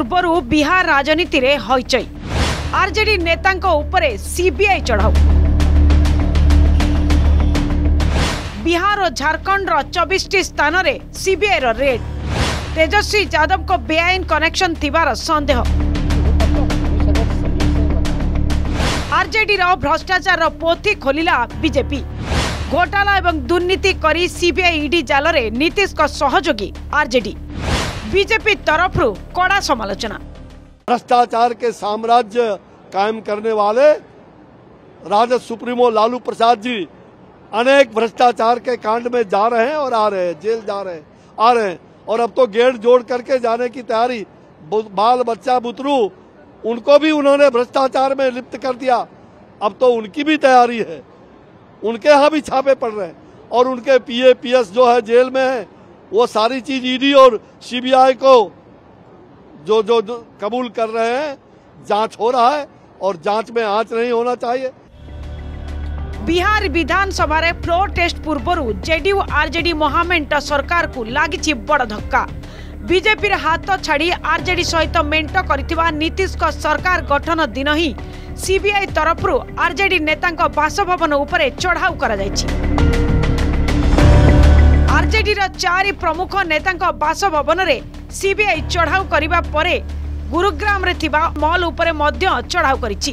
ପୂର୍ବରୁ ବିହାର ରାଜନୀତିରେ ହଇଚଇ। ଆରଜେଡି ନେତାଙ୍କ ଉପରେ ସିବିଆଇ ଚଢ଼ାଉ। ବିହାର ଓ ଝାଡ଼ଖଣ୍ଡର ଚବିଶଟି ସ୍ଥାନରେ ସିବିଆଇର ରେଡ୍। ତେଜସ୍ୱୀ ଯାଦବଙ୍କ ବେଆଇନ କନେକ୍ସନ ଥିବାର ସନ୍ଦେହ। ଆରଜେଡିର ଭ୍ରଷ୍ଟାଚାରର ପୋଥି ଖୋଲିଲା ବିଜେପି। ଘୋଟାଲା ଏବଂ ଦୁର୍ନୀତି କରି ସିବିଆଇ ଇଡି ଜାଲରେ ନୀତିଶଙ୍କ ସହଯୋଗୀ ଆରଜେଡି। बीजेपी तरफ़ कड़ा समालोचना। भ्रष्टाचार के साम्राज्य कायम करने वाले राजद सुप्रीमो लालू प्रसाद जी अनेक भ्रष्टाचार के कांड में जा रहे हैं और आ रहे हैं, जेल जा रहे हैं, आ रहे हैं। और अब तो गेट जोड़ करके जाने की तैयारी बाल बच्चा बुतरू, उनको भी उन्होंने भ्रष्टाचार में लिप्त कर दिया। अब तो उनकी भी तैयारी है। उनके यहाँ भी छापे पड़ रहे हैं। और उनके पीए, पीएस जो है जेल में है वो सारी चीज ईडी और सीबीआई को जो जो, जो कबूल कर रहे हैं जांच हो रहा है और जांच में आंच नहीं होना चाहिए ବିହାର ବିଧାନସଭାରେ ଫ୍ଲୋର ଟେଷ୍ଟ ପୂର୍ବରୁ ଜେଡିୟୁ ଆରଜେଡି ମହାମେଣ୍ଟ ସରକାରକୁ ଲାଗିଛି ବଡ଼ ଧକ୍କା ବିଜେପିର ହାତ ଛାଡ଼ି ଆରଜେଡି ସହିତ ମେଣ୍ଟ କରିଥିବା ନୀତିଶଙ୍କ ସରକାର ଗଠନ ଦିନ ହିଁ ସିବିଆଇ ତରଫରୁ ଆରଜେଡି ନେତାଙ୍କ ବାସଭବନ ଉପରେ ଚଢ଼ାଉ କରାଯାଇଛି ଆରଜେଡିର ଚାରି ପ୍ରମୁଖ ନେତାଙ୍କ ବାସଭବନରେ ସିବିଆଇ ଚଢ଼ାଉ କରିବା ପରେ ଗୁରୁଗ୍ରାମରେ ଥିବା ମଲ୍ ଉପରେ ମଧ୍ୟ ଚଢ଼ାଉ କରିଛି।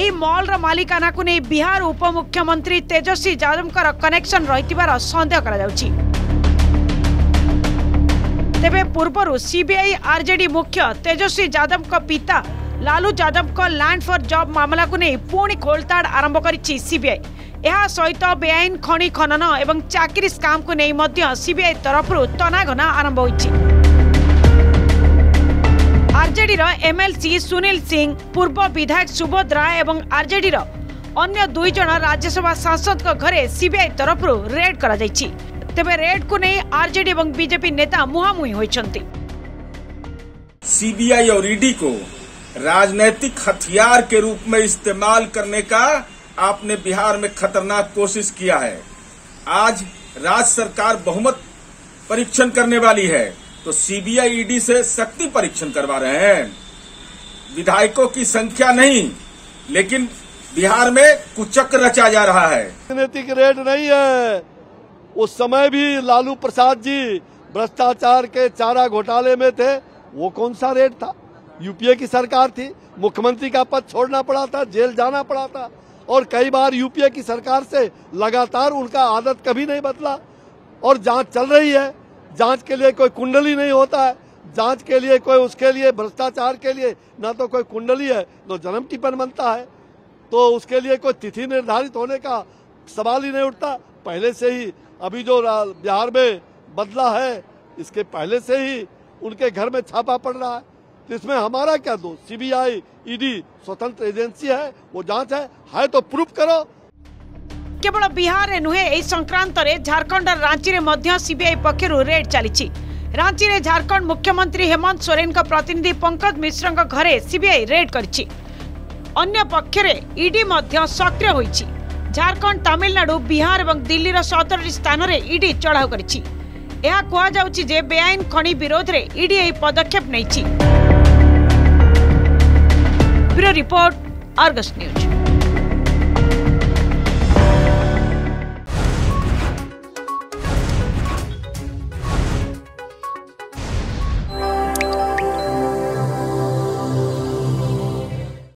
ଏହି ମଲ୍ର ମାଲିକାନାକୁ ନେଇ ବିହାର ଉପମୁଖ୍ୟମନ୍ତ୍ରୀ ତେଜସ୍ୱୀ ଯାଦବଙ୍କର କନେକ୍ସନ ରହିଥିବାର ସନ୍ଦେହ କରାଯାଉଛି। ତେବେ ପୂର୍ବରୁ ସିବିଆଇ ଆରଜେଡି ମୁଖ୍ୟ ତେଜସ୍ୱୀ ଯାଦବଙ୍କ ପିତା ଲାଲୁ ଯାଦବଙ୍କ ଲ୍ୟାଣ୍ଡ ଫର ଜବ୍ ମାମଲାକୁ ନେଇ ପୁଣି ଖୋଳତାଡ଼ ଆରମ୍ଭ କରିଛି ସିବିଆଇ। ଏହା ସହିତ ବେଆଇନ ଖଣି ଖନନ ଏବଂ ଚାକିରି ସ୍କାମକୁ ନେଇ ମଧ୍ୟ ସିବିଆଇ ତରଫରୁ ତନାଘନା ଆରମ୍ଭ ହୋଇଛି ଆରଜେଡିର ଏମଏଲସି ସୁନୀଲ ସିଂ ପୂର୍ବ ବିଧାୟକ ସୁବୋଧ ରାୟ ଏବଂ ଆରଜେଡିର ଅନ୍ୟ ଦୁଇ ଜଣ ରାଜ୍ୟସଭା ସାଂସଦଙ୍କ ଘରେ ସିବିଆଇ ତରଫରୁ ରେଡ୍ କରାଯାଇଛି ତେବେ ରେଡ୍କୁ ନେଇ ଆରଜେଡି ଏବଂ ବିଜେପି ନେତା ମୁହାଁମୁହିଁ ହୋଇଛନ୍ତି सीबीआई और ईडी को राजनीतिक हथियार के रूप में इस्तेमाल करने का आपने बिहार में खतरनाक कोशिश किया है। आज राज्य सरकार बहुमत परीक्षण करने वाली है तो सीबीआई ईडी से शक्ति परीक्षण करवा रहे हैं। विधायकों की संख्या नहीं, लेकिन बिहार में कुचक्र रचा जा रहा है। राजनीतिक रेड नहीं है। उस समय भी लालू प्रसाद जी भ्रष्टाचार के चारा घोटाले में थे। वो कौन सा रेड था? यूपीए की सरकार थी। मुख्यमंत्री का पद छोड़ना पड़ा था, जेल जाना पड़ा था। और कई बार यूपीए की सरकार से लगातार उनका आदत कभी नहीं बदला। और जाँच चल रही है। जाँच के लिए कोई कुंडली नहीं होता है। जाँच के लिए कोई उसके लिए भ्रष्टाचार के लिए ना तो कोई कुंडली है तो जन्म टिपन बनता है। तो उसके लिए कोई तिथि निर्धारित होने का सवाल ही नहीं उठता। पहले से ही अभी जो बिहार में बदला है, इसके पहले से ही उनके घर में छापा पड़ रहा है। तो इसमें हमारा क्या दोष सीबीआई ईडी स्वतंत्र एजेंसी है वो जांच है है तो प्रूफ करो କେବଳ ବିହାରରେ ନୁହେଁ ଏହି ସଂକ୍ରାନ୍ତରେ ଝାଡ଼ଖଣ୍ଡର ରାଞ୍ଚିରେ ମଧ୍ୟ ସିବିଆଇ ପକ୍ଷରୁ ରେଡ୍ ଚାଲିଛି ରାଞ୍ଚିରେ ଝାଡ଼ଖଣ୍ଡ ମୁଖ୍ୟମନ୍ତ୍ରୀ ହେମନ୍ତ ସୋରେନଙ୍କ ପ୍ରତିନିଧି ପଙ୍କଜ ମିଶ୍ରଙ୍କ ଘରେ ସିବିଆଇ ରେଡ୍ କରିଛି ଅନ୍ୟ ପକ୍ଷରେ ଇଡି ମଧ୍ୟ ସକ୍ରିୟ ହୋଇଛି ଝାଡ଼ଖଣ୍ଡ ତାମିଲନାଡୁ ବିହାର ଏବଂ ଦିଲ୍ଲୀର ସତରଟି ସ୍ଥାନରେ ଇଡି ଚଢ଼ାଉ କରିଛି ଏହା କୁହାଯାଉଛି ଯେ ବେଆଇନ ଖଣି ବିରୋଧରେ ଇଡି ଏହି ପଦକ୍ଷେପ ନେଇଛି ब्युरो रिपोर्ट अर्गस न्यूज